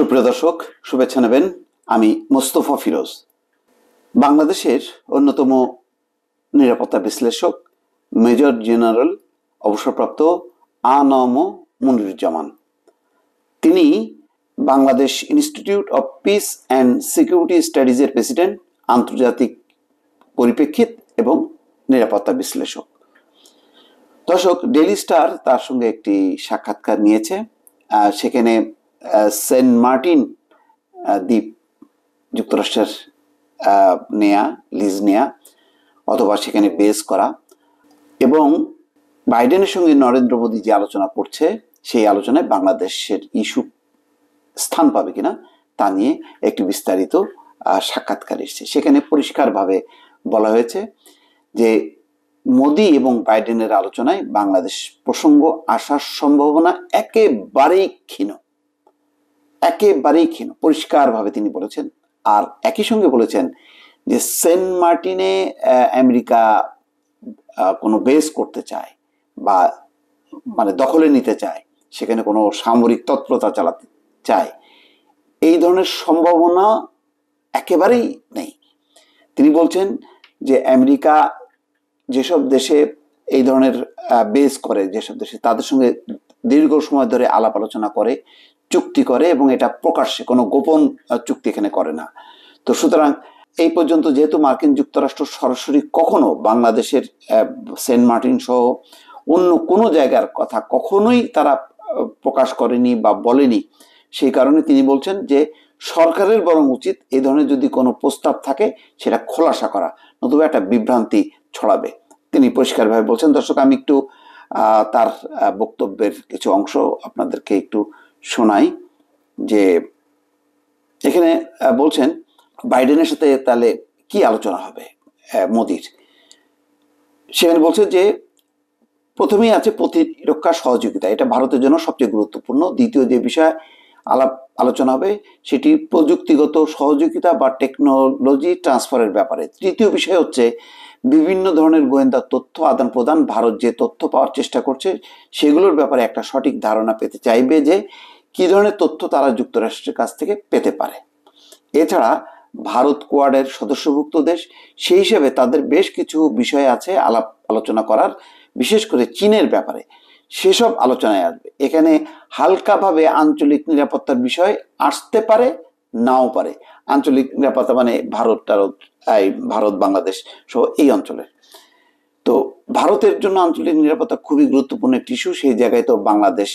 সুপ্রিয় দর্শক, শুভেচ্ছা নেবেন আমি মোস্তফা ফিরোজ। বাংলাদেশের অন্যতম নিরাপত্তা বিশ্লেষক, মেজর জেনারেল অবসরপ্রাপ্ত আনম মনিরুজ্জামান। তিনি Bangladesh institute of peace and security স্টাডিজের president, আন্তর্জাতিক পরিপ্রেক্ষিত এবং নিরাপত্তা বিশ্লেষক। দর্শক ডেলি স্টার তার সঙ্গে একটি সাক্ষাৎকার নিয়েছে। সেখানে সেন্ট মার্টিন দ্বীপ যুক্তরাষ্ট্রের নেয়া, লিজ নেয়া, অথবা সেখানে বেস করা। এবং বাইডেনের সঙ্গে নরেন্দ্র মোদী যে আলোচনা করছে, সেই আলোচনায় বাংলাদেশের ইস্যু স্থান পাবে কিনা, তা নিয়ে একটি বিস্তারিত সাক্ষাৎকার এসেছে। সেখানে পরিষ্কারভাবে বলা হয়েছে যে মোদি এবং বাইডেনের আলোচনায় বাংলাদেশ প্রসঙ্গ আসার সম্ভাবনা একেবারেই ক্ষীণ। একেবারেই ক্ষীণ, পরিষ্কারভাবে তিনি বলেছেন। আর একই সঙ্গে বলেছেন যে সেন্ট মার্টিনে আমেরিকা কোনো বেস করতে চায় বা মানে দখলে নিতে চায়, সেখানে কোনো সামরিক তৎপরতা চালাতে চায়, এই ধরনের সম্ভাবনা একেবারেই নেই। তিনি বলছেন যে আমেরিকা যেসব দেশে এই ধরনের বেস করে, যেসব দেশে তাদের সঙ্গে দীর্ঘ সময় ধরে আলাপ আলোচনা করে চুক্তি করে এবং এটা প্রকাশ্যে, কোনো গোপন চুক্তি এখানে করে না। তো সুতরাং এই পর্যন্ত যেহেতু মার্কিন যুক্তরাষ্ট্র সরাসরি কখনো বাংলাদেশের সেন্ট মার্টিন সহ অন্য কোনো জায়গার কথা কখনোই তারা প্রকাশ করেনি বা বলেনি, সেই কারণে তিনি বলছেন যে সরকারের বরং উচিত এই ধরনের যদি কোনো প্রস্তাব থাকে, সেটা খোলাসা করা, নতুবা একটা বিভ্রান্তি ছড়াবে। তিনি পরিষ্কারভাবে বলছেন, দর্শক, আমি একটু তার বক্তব্যের কিছু অংশ আপনাদেরকে একটু শোনাই যে এখানে বলছেন বাইডেনের সাথে তাহলে কি আলোচনা হবে মোদির? সেখানে বলছে যে প্রথমেই আছে প্রতিরক্ষা সহযোগিতা। এটা ভারতের জন্য সবচেয়ে গুরুত্বপূর্ণ। দ্বিতীয় যে বিষয়, আলাপ, আলোচনা হবে, সেটি প্রযুক্তিগত সহযোগিতা বা টেকনোলজি ট্রান্সফারের ব্যাপারে। তৃতীয় বিষয় হচ্ছে বিভিন্ন ধরনের গোয়েন্দা তথ্য আদান প্রদান। ভারত যে তথ্য পাওয়ার চেষ্টা করছে, সেগুলোর ব্যাপারে একটা সঠিক ধারণা পেতে চাইবে যে কি ধরনের তথ্য তারা যুক্তরাষ্ট্রের কাছ থেকে পেতে পারে? এছাড়া ভারত কোয়াডের সদস্যভুক্ত দেশ, সেই হিসেবে তাদের বেশ কিছু বিষয় আছে আলাপ আলোচনা করার, বিশেষ করে চীনের ব্যাপারে। সেসব আলোচনায় আসবে। এখানে হালকাভাবে আঞ্চলিক নিরাপত্তার বিষয় আসতে পারে, নাও পারে। আঞ্চলিক নিরাপত্তা মানে ভারত টারত ভারত বাংলাদেশ সহ এই অঞ্চলের। তো ভারতের জন্য আঞ্চলিক নিরাপত্তা খুবই গুরুত্বপূর্ণ একটি ইস্যু সেই জায়গায় তো বাংলাদেশ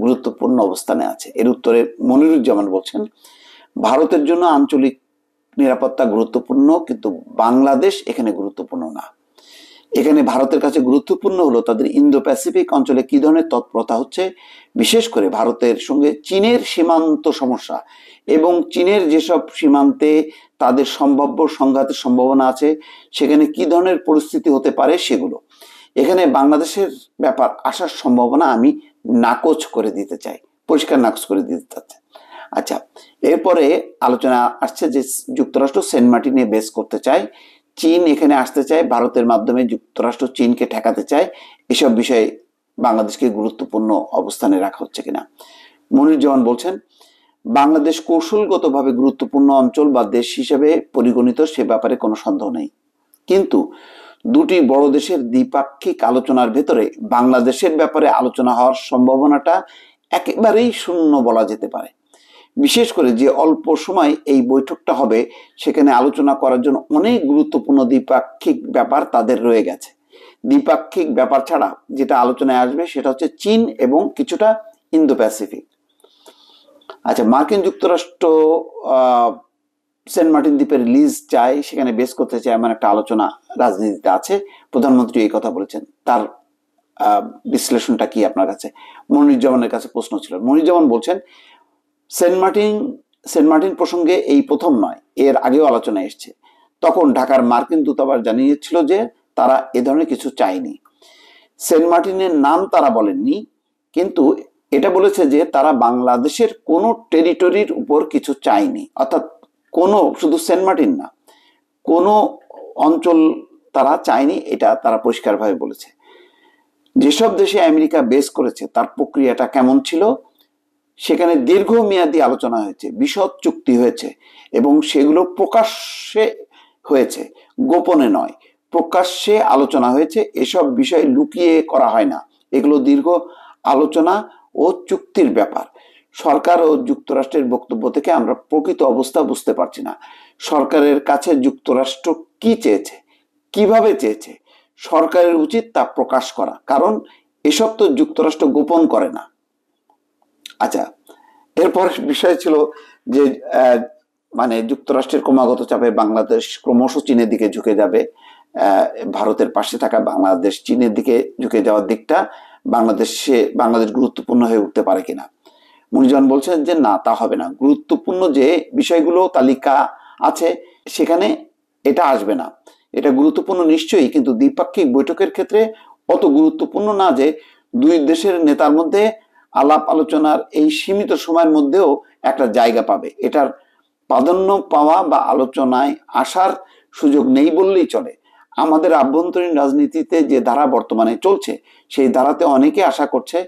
গুরুত্বপূর্ণ অবস্থানে আছে। এর উত্তরে মনিরুজ্জামান বলছেন, ভারতের জন্য আঞ্চলিক নিরাপত্তা গুরুত্বপূর্ণ, কিন্তু বাংলাদেশ এখানে গুরুত্বপূর্ণ না। এখানে ভারতের কাছে গুরুত্বপূর্ণ হলো তাদের ইন্দো প্যাসিফিক অঞ্চলে কি ধরনের তৎপরতা হচ্ছে? বিশেষ করে ভারতের সঙ্গে চীনের সীমান্ত সমস্যা এবং চীনের যেসব সীমান্তে তাদের সম্ভাব্য সংঘাতের সম্ভাবনা আছে, সেখানে কি ধরনের পরিস্থিতি হতে পারে সেগুলো। এখানে বাংলাদেশের ব্যাপার আসার সম্ভাবনা আমি নাকচ করে দিতে চাই, পরিষ্কার নাকচ করে দিতে চাচ্ছি। আচ্ছা এরপরে আলোচনা আসছে যে যুক্তরাষ্ট্র সেন্ট মার্টিনে বেস করতে চায়। চীন এখানে আসতে চায়, ভারতের মাধ্যমে যুক্তরাষ্ট্র চীনকে ঠেকাতে চায়, এসব বিষয়ে বাংলাদেশকে গুরুত্বপূর্ণ অবস্থানে রাখা হচ্ছে কিনা? মনিরুজ্জামান বলছেন, বাংলাদেশ কৌশলগতভাবে গুরুত্বপূর্ণ অঞ্চল বা দেশ হিসেবে পরিগণিত, সে ব্যাপারে কোনো সন্দেহ নেই। কিন্তু দুটি বড় দেশের দ্বিপাক্ষিক আলোচনার ভেতরে বাংলাদেশের ব্যাপারে আলোচনা হওয়ার সম্ভাবনাটা একেবারেই শূন্য বলা যেতে পারে। বিশেষ করে যে অল্প সময় এই বৈঠকটা হবে, সেখানে আলোচনা করার জন্য অনেক গুরুত্বপূর্ণ দ্বিপাক্ষিক ব্যাপার তাদের রয়ে গেছে। দ্বিপাক্ষিক ব্যাপার ছাড়া যেটা আলোচনায় আসবে সেটা হচ্ছে চীন এবং কিছুটা ইন্দো প্যাসিফিক আচ্ছা মার্কিন যুক্তরাষ্ট্র সেন্ট মার্টিন দ্বীপের লিজ চায়, সেখানে বেস করতে চায় এমন একটা আলোচনা রাজনীতিতে আছে। প্রধানমন্ত্রী এই কথা বলেছেন। তার বিশ্লেষণটা কি আপনার কাছে? মনিরুজ্জামানের কাছে প্রশ্ন ছিল। মনিরুজ্জামান বলছেন সেন্ট মার্টিন সেন্ট মার্টিন প্রসঙ্গে এই প্রথম নয়, এর আগেও আলোচনা এসছে। তখন ঢাকার মার্কিন দূতাবাস জানিয়েছিল যে তারা এ ধরনের কিছু চায়নি। সেন্ট মার্টিনের নাম তারা বলেননি, কিন্তু এটা বলেছে যে তারা বাংলাদেশের কোনো টেরিটরির উপর কিছু চায়নি, অর্থাৎ কোনো শুধু সেন্ট মার্টিন না, কোনো অঞ্চল তারা চায়নি, এটা তারা পরিষ্কারভাবে বলেছে। যেসব দেশে আমেরিকা বেস করেছে, তার প্রক্রিয়াটা কেমন ছিল সেখানে দীর্ঘমেয়াদী আলোচনা হয়েছে, বিশদ চুক্তি হয়েছে এবং সেগুলো প্রকাশ্যে হয়েছে, গোপনে নয়। প্রকাশ্যে আলোচনা হয়েছে, এসব বিষয় লুকিয়ে করা হয় না। এগুলো দীর্ঘ আলোচনা ও চুক্তির ব্যাপার। সরকার ও যুক্তরাষ্ট্রের বক্তব্য থেকে আমরা প্রকৃত অবস্থা বুঝতে পারছি না। সরকারের কাছে যুক্তরাষ্ট্র কি চেয়েছে, কীভাবে চেয়েছে, সরকারের উচিত তা প্রকাশ করা। কারণ এসব তো যুক্তরাষ্ট্র গোপন করে না। আচ্ছা এরপর বিষয় ছিল যে মানে যুক্তরাষ্ট্রের ক্রমাগত চাপে বাংলাদেশ ক্রমশ চীনের দিকে ঝুঁকে যাবে। ভারতের পাশে থাকা বাংলাদেশ চীনের দিকে ঝুঁকে যাওয়ার দিকটা বাংলাদেশে, বাংলাদেশ গুরুত্বপূর্ণ হয়ে উঠতে পারে কিনা? মনিজন বলছেন যে, না, তা হবে না। গুরুত্বপূর্ণ যে বিষয়গুলো তালিকা আছে, সেখানে এটা আসবে না। এটা গুরুত্বপূর্ণ নিশ্চয়ই, কিন্তু দ্বিপাক্ষিক বৈঠকের ক্ষেত্রে অত গুরুত্বপূর্ণ না যে, দুই দেশের নেতার মধ্যে আলাপ আলোচনার এই সীমিত সময়ের মধ্যেও একটা জায়গা পাবে। এটার প্রাধান্য পাওয়া বা আলোচনায় আসার সুযোগ নেই বললেই চলে। আমাদের আভ্যন্তরীণ রাজনীতিতে যে ধারা বর্তমানে চলছে, সেই ধারাতে অনেকে আশা করছে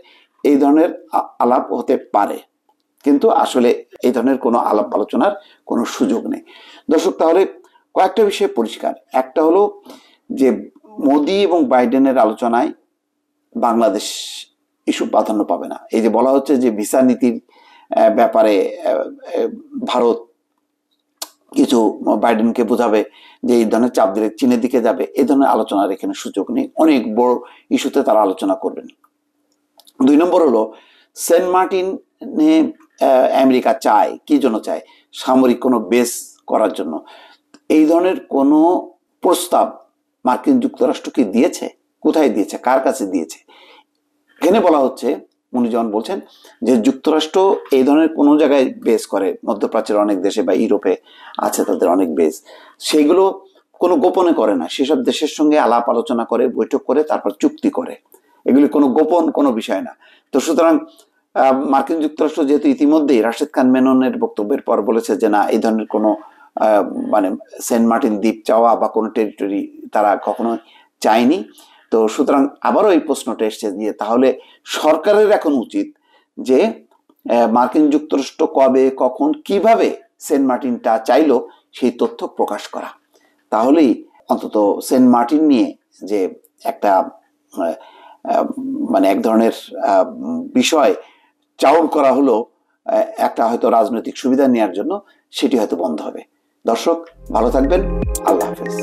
এই ধরনের আলাপ হতে পারে। কিন্তু আসলে এই ধরনের কোনো আলাপ আলোচনার কোনো সুযোগ নেই। দর্শক, তাহলে কয়েকটা বিষয় পরিষ্কার। একটা হলো যে মোদি এবং বাইডেনের আলোচনায় বাংলাদেশ ইস্যু প্রাধান্য পাবে না। এই যে বলা হচ্ছে যে ভিসা নীতির ব্যাপারে ভারত কিছু বাইডেনকে বোঝাবে যে এই ধরনের চাপ দিলে চীনের দিকে যাবে এই ধরনের আলোচনার এখানে সুযোগ নেই। অনেক বড় ইস্যুতে তারা আলোচনা করবেন। দুই নম্বর হলো, সেন্ট মার্টিনে আমেরিকা চায়, কি জন্য চায়? সামরিক কোনো বেস করার জন্য। এই ধরনের কোনো প্রস্তাব মার্কিন যুক্তরাষ্ট্র কি দিয়েছে? কোথায় দিয়েছে? কার কাছে দিয়েছে? এখানে বলা হচ্ছে, উনি যেমন বলছেন যে যুক্তরাষ্ট্র এই ধরনের কোনো জায়গায় বেস করে, মধ্যপ্রাচ্যের অনেক দেশে বা ইউরোপে আছে তাদের অনেক বেস সেগুলো কোনো গোপনে করে না, সেসব দেশের সঙ্গে আলাপ আলোচনা করে, বৈঠক করে, তারপর চুক্তি করে। এগুলি কোনো গোপন কোনো বিষয় না। তো সুতরাং মার্কিন যুক্তরাষ্ট্র যেহেতু ইতিমধ্যেই রাশেদ খান মেননের বক্তব্যের পর বলেছে যে না, এই ধরনের কোনো মানে সেন্ট মার্টিন দ্বীপ চাওয়া বা কোনো টেরিটরি তারা কখনো চায়নি তো সুতরাং আবারও এই প্রশ্নটা এসছে যে তাহলে সরকারের এখন উচিত যে মার্কিন যুক্তরাষ্ট্র কবে, কখন, কীভাবে সেন্ট মার্টিনটা চাইলো সেই তথ্য প্রকাশ করা। তাহলেই অন্তত সেন্ট মার্টিন নিয়ে যে একটা মানে এক ধরনের বিষয় চাউর করা হলো একটা হয়তো রাজনৈতিক সুবিধা নেওয়ার জন্য, সেটি হয়তো বন্ধ হবে। দর্শক, ভালো থাকবেন। আল্লাহ হাফেজ।